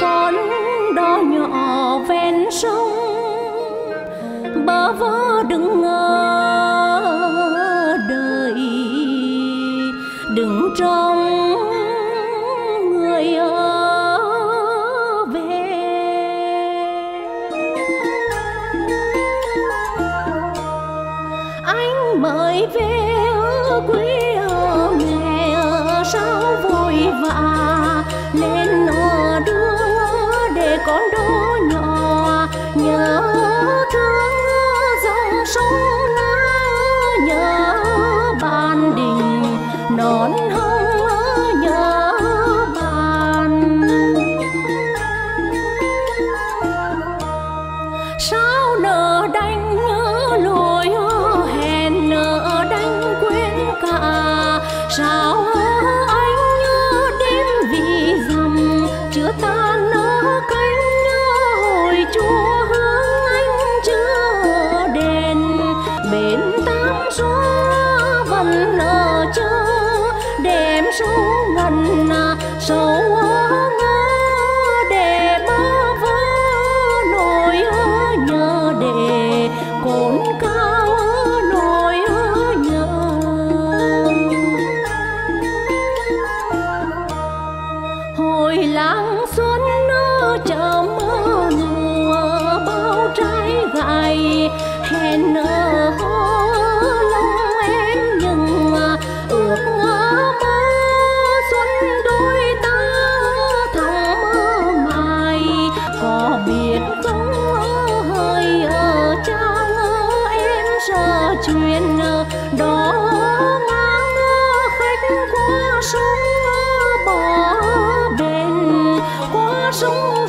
con đó nhỏ ven sông, bơ vơ đừng ngờ đời. Đừng trông người ở về. Anh mời về quê nghe sao vui vàng Oh. súng bỏ bền qua súng